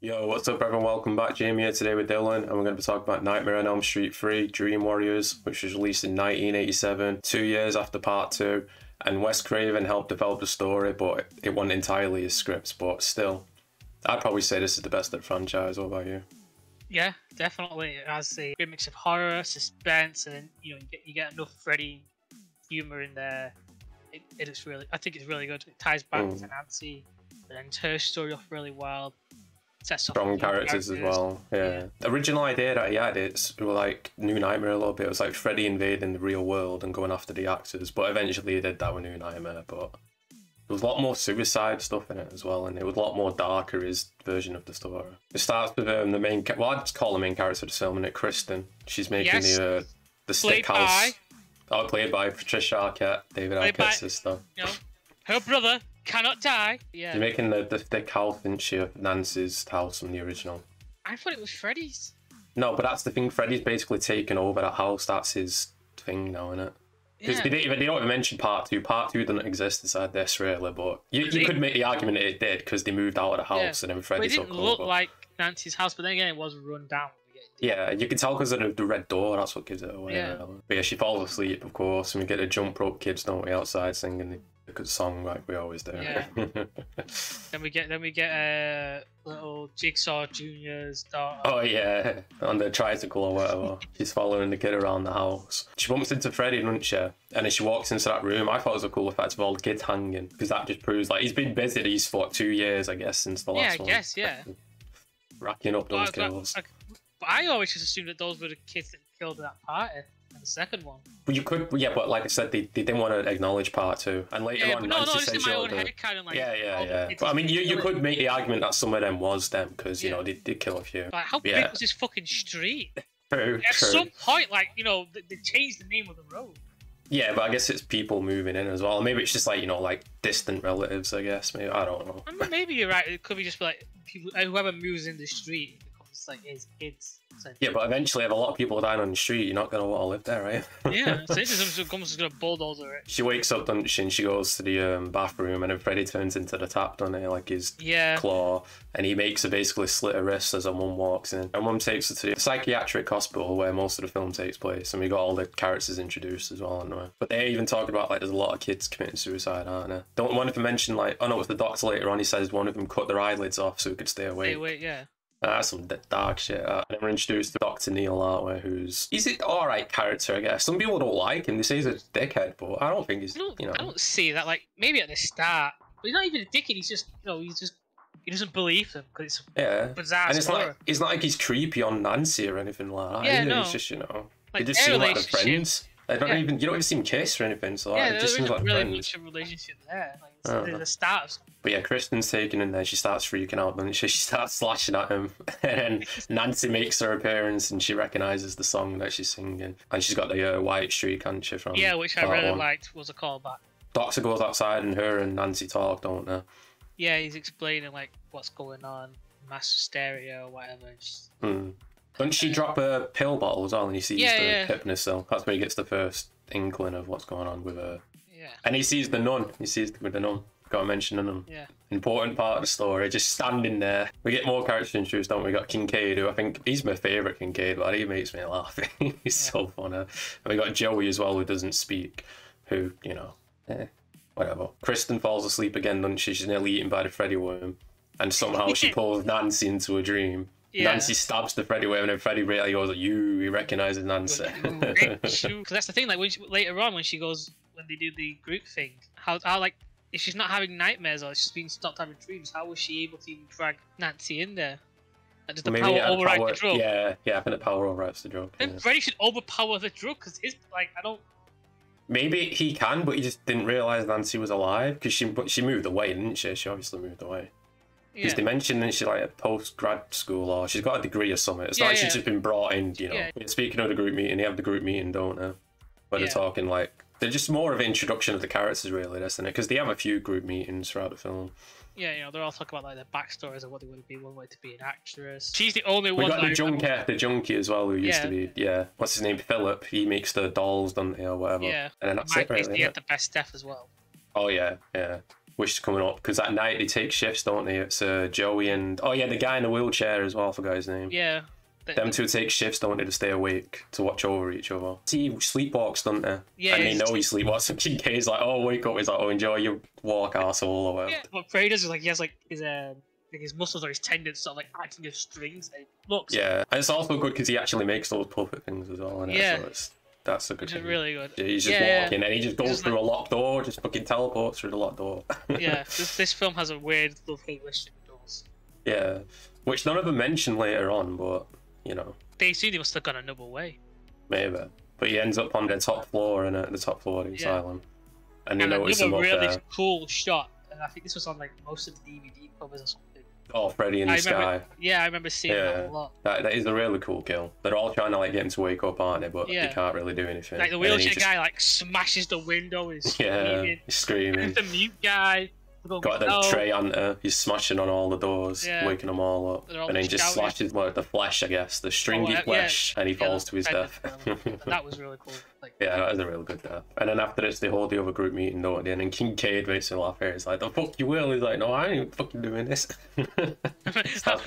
Yo, what's up, everyone? Welcome back. Jamie here today with Dylan, and we're going to be talking about Nightmare on Elm Street 3 Dream Warriors, which was released in 1987, two years after part two. And Wes Craven helped develop the story, but it wasn't entirely his script, but still. I'd probably say this is the best of the franchise. What about you? Yeah, definitely. It has a good mix of horror, suspense, and you know you get, you get enough Freddy humor in there. It, it is really, I think it's really good. It ties back Mm. to Nancy, and ends her story off really well. Sets Strong new characters as well. Yeah. The original idea that he had it's like New Nightmare a little bit. It was like Freddy invading the real world and going after the actors, but eventually he did that with New Nightmare. But there was a lot more suicide stuff in it as well, and it was a lot more darker his version of the story. It starts with um, the main, well, I'd call the main character of the film, and Kristen. She's making Yes. the uh, the stick Played house. Oh, played by Patricia Arquette, David Played by- Arquette's sister. You know, her brother cannot die. Yeah, She's making the, the thick house, isn't she, of Nancy's house from the original. I thought it was Freddy's. No, but that's the thing. Freddy's basically taken over that house. That's his thing now, isn't it? Because Yeah. they, didn't even- they don't even mention part two. Part two doesn't exist inside this really, but you, you It- could make the argument that it did because they moved out of the Yeah. house and then Freddy But it Freddy didn't took look over. like Nancy's house, but then again, it was run down. when we get into it. Yeah, you can tell because of the, the red door. That's what gives it away. Yeah. really. But yeah, she falls asleep, of course, and we get the jump rope kids, don't we, outside singing the song like we always do. Yeah. Then we get then we get uh, little Jigsaw Junior's daughter. Oh yeah, on the tricycle or whatever. She's following the kid around the house. She bumps into Freddy, doesn't she? And as she walks into that room. I thought it was a cool effect of all the kids hanging because that just proves like he's been busy these for what, two years, I guess, since the last yeah, last I one. guess yeah. Racking up those But, but- but I always just assumed that those were the kids that killed that party in the second one. But you could, yeah, but like I said, they, they didn't want to acknowledge part two. And later Yeah, on, no, no, Nancy in my own head, kind of like. yeah, yeah, yeah. But I mean, you, you could make the argument that some of them was them because you Yeah. know they did kill a few. Like, how Yeah. big was this fucking street? True, At true. some point, like you know, they, they changed the name of the road. Yeah, but I guess it's people moving in as well. Maybe it's just like you know, like distant relatives. I guess maybe I don't know. I mean, maybe you're right. It could be just like people, uh, whoever moves in the street it becomes like his kids. So, Yeah, but eventually, if a lot of people die on the street, you're not gonna want to live there, right? yeah. So this is someone's gonna bulldozer it. she wakes up, doesn't she? And she goes to the um, bathroom, and then Freddy turns into the tap, doesn't he? Like his Yeah. claw, and he makes her basically slit her wrists as her mum walks in. And mum takes her to the psychiatric hospital where most of the film takes place, and we got all the characters introduced as well. Anyway. But they even talk about like there's a lot of kids committing suicide, aren't there? Don't one of them mention like oh no, it's the doctor later on. He says one of them cut their eyelids off so he could stay awake. Wait, wait, yeah. That's some dark shit. Uh, and we're introduced to Dr. Neil, aren't we? Who's he's an alright character, I guess. Some people don't like him. They say he's a dickhead, but I don't think he's I don't, you know. I don't see that. Like maybe at the start, but he's not even a dickhead. He's just, you know, he's just he doesn't believe them because it's Yeah. bizarre And it's not it's not like he's creepy on Nancy or anything like that. Yeah, no. It's just, you know. Like, they just seem like friends. They don't Yeah. even you don't even see them kiss or anything, so yeah, like, it just seems like really friends. much of a relationship there. Like it's Uh-huh. the- the start. But yeah, Kristen's taken in there. She starts freaking out, and she, she starts slashing at him. And then Nancy makes her appearance, and she recognizes the song that she's singing. And she's got the uh, white streak, hasn't she, from yeah, which I really one. liked was a callback. Doctor goes outside, and her and Nancy talk, don't they? Yeah, he's explaining like what's going on, mass hysteria or whatever. she's- Hmm. Doesn't she drop a pill bottle as well, and he sees Yeah, the yeah. Hypnocil? That's where he gets the first inkling of what's going on with her. Yeah, And he sees the nun. He sees with the nun. Got to mention the nun. yeah. Important part of the story, just standing there. We get more characters introduced, don't we? We got Kincaid, who I think he's my favourite Kincaid, but he makes me laugh. he's so funny. And we got Joey as well, who doesn't speak, who, you know, eh, whatever. Kristen falls asleep again, doesn't she? She's nearly eaten by the Freddy worm. And somehow she pulls Nancy into a dream. Yeah. Nancy stabs the Freddy worm, and then Freddy really goes, You, he recognises Nancy. Because that's the thing. Like when she, later on, when she goes, when they do the group thing, how how like if she's not having nightmares or she's been stopped having dreams, how was she able to even drag Nancy in there? Like, does the Maybe power yeah, override power- the drug? Yeah, yeah, I think the power overrides the drug. Then yeah. Freddy should overpower the drug because his like I don't. Maybe he can, but he just didn't realize Nancy was alive because she but she moved away, didn't she? She obviously moved away because Yeah. they mentioned that she's like a post grad school or she's got a degree or something. It's Yeah, not like yeah. she's just been brought in, you know. Yeah. Speaking of the group meeting, they have the group meeting, don't they? Where Yeah. they're talking like they're just more of an introduction of the characters, really, isn't it? Because they have a few group meetings throughout the film. Yeah, you know, they're all talking about like their backstories and what they want to be, one way to be an actress. She's the only We one. got the junkie, the junkie as well, who used to be, yeah. What's his name? Philip. He makes the dolls, doesn't he, or whatever. Yeah. And then that's Mike it, really. Disney isn't had the best stuff as well. Oh yeah, yeah. Which is coming up because at night they take shifts, don't they? It's uh, Joey and oh yeah, the guy in the wheelchair as well. I forgot his name. Yeah. Them two take shifts, don't they, to stay awake to watch over each other. See, he sleepwalks, don't they? Yeah, and they know he sleepwalks. And Kincaid's like, "Oh, wake up!" He's like, "Oh, enjoy your walk, asshole," or whatever. Yeah, what Freddy does is like he has like his um like his muscles or his tendons sort of like acting as strings and it looks Yeah, and it's also good because he actually makes those puppet things as well. And Yeah. so it's, that's a good which is really good. Yeah, He's just Yeah, yeah. walking and he just goes just through a locked door, just fucking teleports through the locked door. yeah, this, this film has a weird love hate relationship with doors. yeah, which none of them mention later on, but you know, They assume they must have gone another way. maybe. But he ends up on the top floor and at the top floor of the Yeah. asylum, and they And notice him up really there. cool shot, and I think this was on like most of the DVD covers or something. Oh, Freddy in the I sky. remember, yeah, I remember seeing that a lot. That, that is a really cool kill. They're all trying to like get him to wake up, aren't they? But Yeah. they can't really do anything. Like the he wheelchair just- guy like smashes the window is Yeah, screaming. he's screaming. the mute guy Got the no. tray hunter. He's smashing on all the doors, Yeah. waking them all up, all and then he just shouting. slashes well, the flesh, I guess, the stringy Oh, yeah, flesh, and he Yeah, falls to his death. that was really cool. Like, yeah, was a real good death. And then after this, they hold the other group meeting, don't they? And then Kincaid makes a laugh here. He's like, "The fuck you will." He's like, "No, I ain't fucking doing this."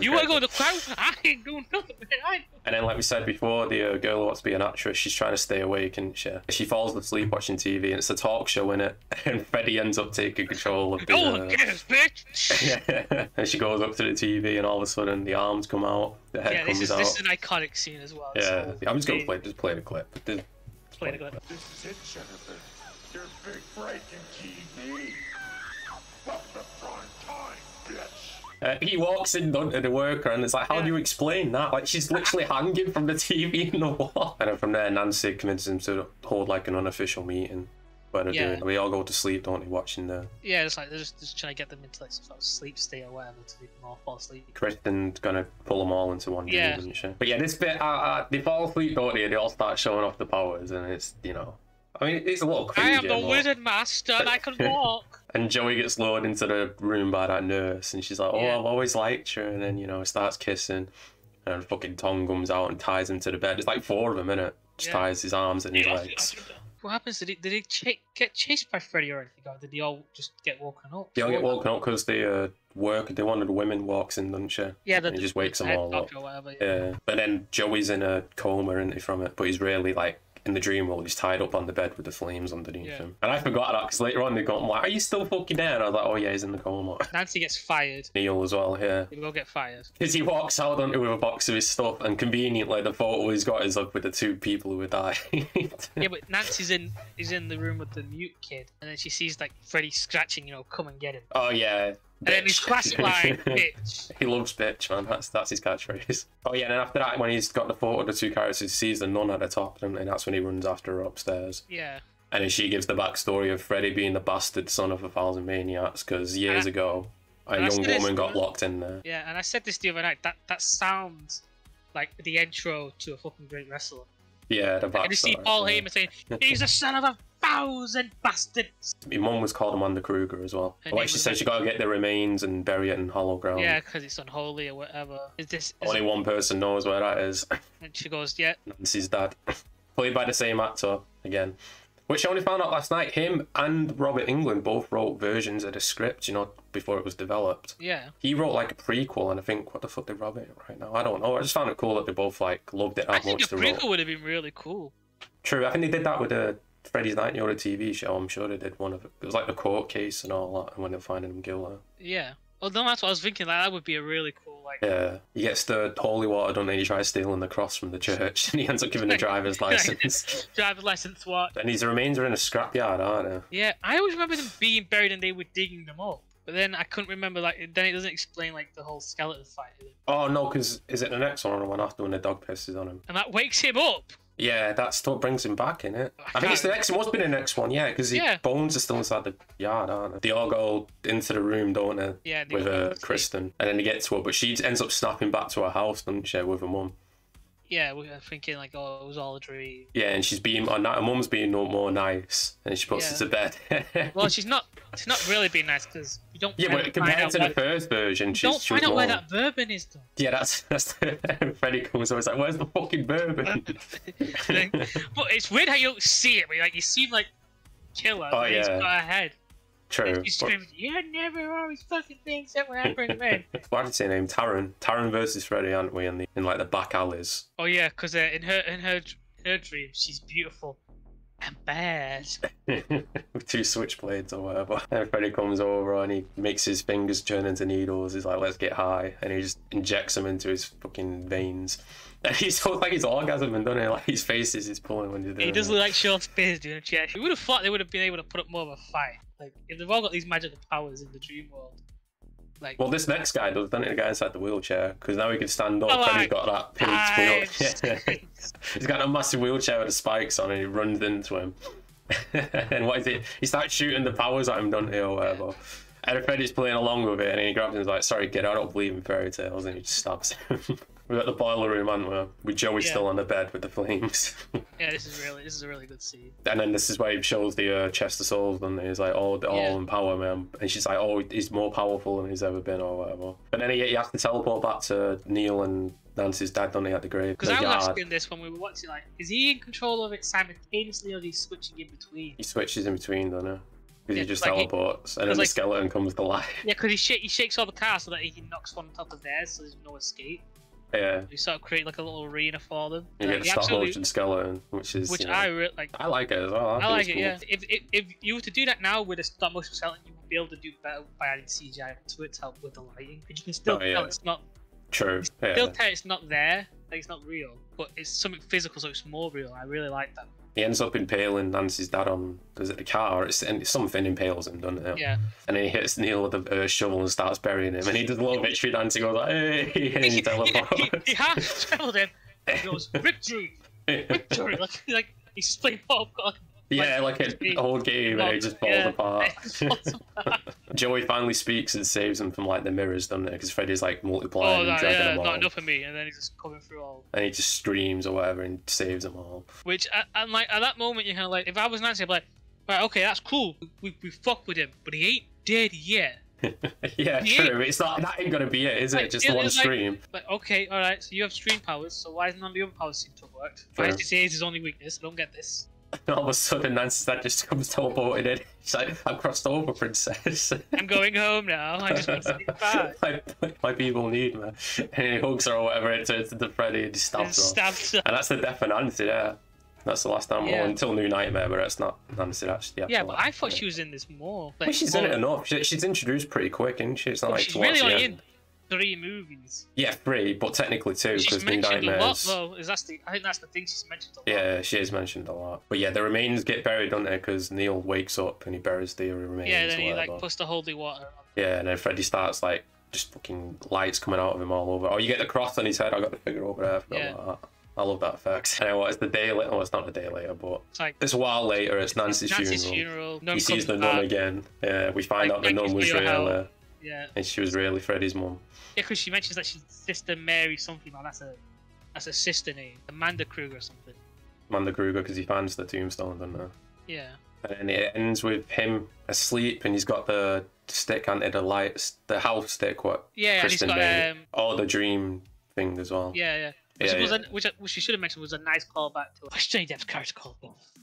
You want to go to the crowd? I ain't doing nothing. Man. I ain't And then, like we said before, the uh, girl who wants to be an actress, she's trying to stay awake and she, she falls asleep watching TV, and it's a talk show in it. And Freddy ends up taking control of the. No uh, cares, bitch. and she goes up to the TV, and all of a sudden the arms come out, the head yeah, comes this is out. this is an iconic scene as well. Yeah, so I'm just gonna play just play the clip. The- play the clip. This is it, Jennifer. Your big break in TV. Welcome to prime time, bitch. Uh, he walks in onto the worker, and it's like, how do you explain that? Like she's literally hanging from the TV in the wall. And then from there, Nancy convinces him to hold like an unofficial meeting. Where Yeah. doing, we all go to sleep, don't we? Watching the Yeah, it's like they're just, just trying to get them into like some sort of sleep state or whatever to make them all fall asleep. Kristen's gonna pull them all into one dream, Yeah. isn't she? But yeah, this bit, uh, uh, they fall asleep, don't they? They all start showing off the powers, and it's you know, I mean, it's a little cringy. I am the and wizard master and I can walk. And Joey gets lured into the room by that nurse, and she's like, "Oh, Yeah. I've always liked you," and then you know starts kissing, and fucking Tom comes out and ties him to the bed. It's like four of them in it. Just Yeah. ties his arms and his legs. What happens? Did he, did he ch- get chased by Freddy or anything? Or did they all just get woken up? They all get woken up because they uh, work. They one of the women walks in, she? Yeah, the, and he just wakes them all up. Whatever, yeah. Yeah, but then Joey's in a coma, isn't he, from it? But he's really like in the dream world. He's tied up on the bed with the flames underneath Yeah. him. And I forgot that because later on they go, I'm like, "Are you still fucking there?" And I was like, "Oh yeah, he's in the coma." Nancy gets fired. Neil as well, yeah. They will get fired. Because he walks out onto with a box of his stuff, and conveniently the photo he's got is up with the two people who had died. Yeah, but Nancy's in is in the room with the mute kid, and then she sees like Freddy scratching, you know, come and get him. oh yeah. And then his classic line, bitch. he loves bitch, man. That's that's his catchphrase. Oh yeah, and then after that, when he's got the photo of the two characters, he sees the nun at the top, and and that's when he runs after her upstairs. Yeah. And then she gives the backstory of Freddy being the bastard son of a thousand maniacs, because years I- ago, a young woman got locked in there. Yeah, and I said this the other night. That that sounds like the intro to a fucking great wrestler. Yeah, the backstory. And you see Paul yeah. Heyman saying, "He's a son of a thousand bastards." My mum was called Amanda Krueger as well. Her Like she said, like- she got to get the remains and bury it in hollow ground. Yeah, because it's unholy or whatever. Is this? Is Only one person knows where that is. And she goes, "Yeah, Nancy's dad. Played by the same actor again. Which I only found out last night. Him and Robert Englund both wrote versions of the script, you know, before it was developed. yeah." He wrote like a prequel, and I think, what the fuck did Robert right now? I don't know. I just found it cool that they both like loved it I think much a prequel would have been really cool. True, I think they did that with the Freddy's Nightmare TV show. I'm sure they did one of it. It was like the court case and all that, and when they're finding him guilty. Yeah. Although that's what I was thinking. Like that would be a really cool like. Yeah, he gets the holy water done, and he tries stealing the cross from the church, and he ends up giving the driver's license. Driver's license what? and his remains are in a scrapyard, aren't they? Yeah, I always remember them being buried and they were digging them up. But then I couldn't remember like then it doesn't explain like the whole skeleton fight. Oh no, because is it the next one or the one after when the dog pisses on him? And that wakes him up. Yeah, that's what brings him back in it. I I think it's the next. It must be the next one, yeah, because Yeah. bones are still inside the yard, aren't they? They all go into the room, don't they? Yeah, they with uh. Kristen, and then they get to her, but she ends up snapping back to her house, doesn't she, with her mum? Yeah, we were thinking like, oh, it was all a dream. Yeah, and she's being, her, her mum's being no more nice, and she puts Yeah. her to bed. Well, she's not. She's not really being nice because you don't. yeah, but compared to the first version, she's don't find out where that bourbon is though. Yeah, that's that's Freddy comes over. It's like, where's the fucking bourbon? but it's weird how you don't see it. But like you seem like killer. Oh, and he's yeah. got her head. True. He's But- screaming, "You never always fucking things that when I bring them in." What did say name? Taryn. Taryn versus Freddy, aren't we? In the in like the back alleys. oh yeah, because uh, in her in her her dream, she's beautiful and bad. with two switchblades or whatever. And Freddy comes over and he makes his fingers turn into needles. He's like, let's get high. And he just injects them into his fucking veins. And he's like he's orgasming, doesn't he? Like his face is he's pulling when he's doing He does look like Shawn Spears doing a chair. We would have thought they would have been able to put up more of a fight. Like if they've all got these magical powers in the dream world. Like Well, this next guy does, doesn't he? The guy inside the wheelchair. Because now he can stand up Oh, and he's got that Nice. wheel. he's got a massive wheelchair with the spikes on and he runs into him. and what is it? He starts shooting the powers at him, doesn't he, or whatever. And Freddy's playing along with it and he grabs him and is like, sorry kid, I don't believe in fairy tales. And he just stabs him. We're at the boiler room, aren't we? With Joey Yeah. still on the bed with the flames. yeah, this is really this is a really good scene. and then this is where he shows the uh, chest of souls, and he's like, "Oh, the Yeah. all in power, man." And she's like, "Oh, he's more powerful than he's ever been, or whatever." But then he, he has to teleport back to Neil and Nancy's dad, don't he, at the grave? Because I was yard. asking this when we were watching, like, is he in control of it simultaneously or is he switching in between? He switches in between, doesn't he? Because Yeah, he just like he- teleports, and then 'cause the skeleton comes to life. Yeah, because he, sh- he shakes all the cars so that he knocks one on top of theirs, so there's no escape. Yeah, You sort of create like a little arena for them. you Like, get the he stop motion skeleton, which is which you know, I really like. I like it as well. I think like it, cool. yeah. If, if, if you were to do that now with a stop motion skeleton, you would be able to do better by adding CGI to it to help with the lighting. But you can still Oh, yeah. tell it's not True. Yeah. still tell it's not there, like it's not real, but it's something physical, so it's more real. I really like that. He ends up impaling Nancy's dad on is it the car? It's and something impales him, doesn't it? Yeah. And then he hits Neil with a uh, shovel and starts burying him. And he does a little victory dance. He goes like, "Hey!" And he he, teleports. he, he half traveled him. He goes victory, victory, like like he's just playing pop. Like, yeah, like a whole game, and it just falls Yeah. apart. It falls apart. Joey finally speaks and saves him from like the mirrors, doesn't it? Because Freddy's like multiplying oh, and no, dragging yeah, them all, not enough of me, and then he's just coming through all. and he just screams or whatever and saves them all. Which, I'm like, at that moment, you're kind of like, if I was Nancy, I'd be like, right, okay, that's cool. We, we fucked with him, but he ain't dead yet. yeah, Yeah. true. It's not that ain't gonna be it, is it? Like, Just one it's like- stream. Like, okay, alright, so you have stream powers, so why is none of the other powers seem to have worked? Why is this his only weakness? I don't get this. And all of a sudden, Nancy dad just comes teleported in. She's like, "I've crossed over, princess." I'm going home now. I just want to say goodbye. my, my people need me. And he hugs her or whatever, it turns into Freddy and he And stabs her. stabbed her. And that's the death of Nancy, yeah. That's the last time, Yeah. well, until New Nightmare, but it's not Nancy, that's the Yeah, but I thought she was in this more. Like, Well, she's in it enough. She, she's introduced pretty quick, isn't she? It's not Well, like she's really only in three movies. Yeah, three, but technically two, because New mentioned a lot, Nightmares. though. Is that's the? I think that's the thing she's mentioned a lot. Yeah, she is mentioned a lot. But yeah, the remains get buried, don't they? Because Neil wakes up and he buries the remains. Yeah, then he whatever. like puts the holy water. on. Yeah, and then Freddy starts like just fucking lights coming out of him all over. Oh, you get the cross on his head. I got the figure over there. I Yeah. I love that effect. And what? It's the day later. Oh, it's not the day later, but It's like it's a while later. It's Nancy's, Nancy's funeral. funeral. He sees the nun again. Yeah, we find Like, out the nun was real. Yeah, and she was really Freddy's mum. yeah, because she mentions that she's sister Mary something. Like that's a that's a sister name, Amanda Krueger or something. Amanda Krueger, because he finds the tombstone, doesn't he? Yeah. And then it ends with him asleep, and he's got the stick under the lights, the house stick. What? Yeah, and he's Kristen got um. Oh, the dream thing as well. Yeah, yeah. Which Yeah, was yeah. A, which, which she should have mentioned was a nice callback to a Johnny Depp's character called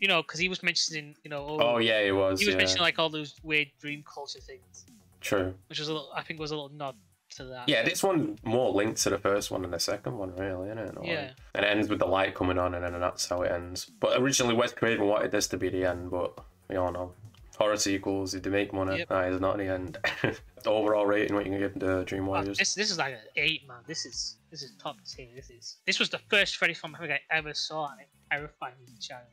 You know, because he was mentioning, you know, all, Oh yeah, he was. he was yeah. mentioning like all those weird dream culture things, True. which was a little, I think, was a little nod to that. Yeah, this one more linked to the first one than the second one, really, isn't it? way? Yeah. And it ends with the light coming on, and then that's how it ends. But originally, Wes Craven wanted this to be the end, but we all know horror sequels, if they make money, Yep. that is not the end. the overall rating, what you can give the Dream Warriors? this this is like an eight, man. This is this is top tier. This is this was the first Freddy film I think I ever saw, and it terrified me as a child.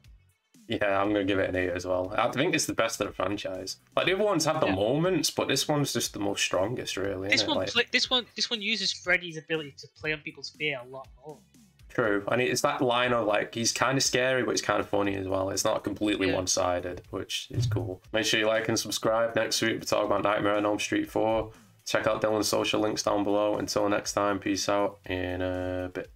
Yeah, I'm gonna give it an eight as well. I think it's the best of the franchise. Like the other ones have the Yeah. moments, but this one's just the most strongest, really. This one. Like, this one, this one uses Freddy's ability to play on people's fear a lot more. True, and it's that line of like he's kind of scary, but he's kind of funny as well. It's not completely Yeah. one-sided, which is cool. Make sure you like and subscribe. Next week we talk about Nightmare on Elm Street Four. Check out Dylan's social links down below. Until next time, peace out in a bit.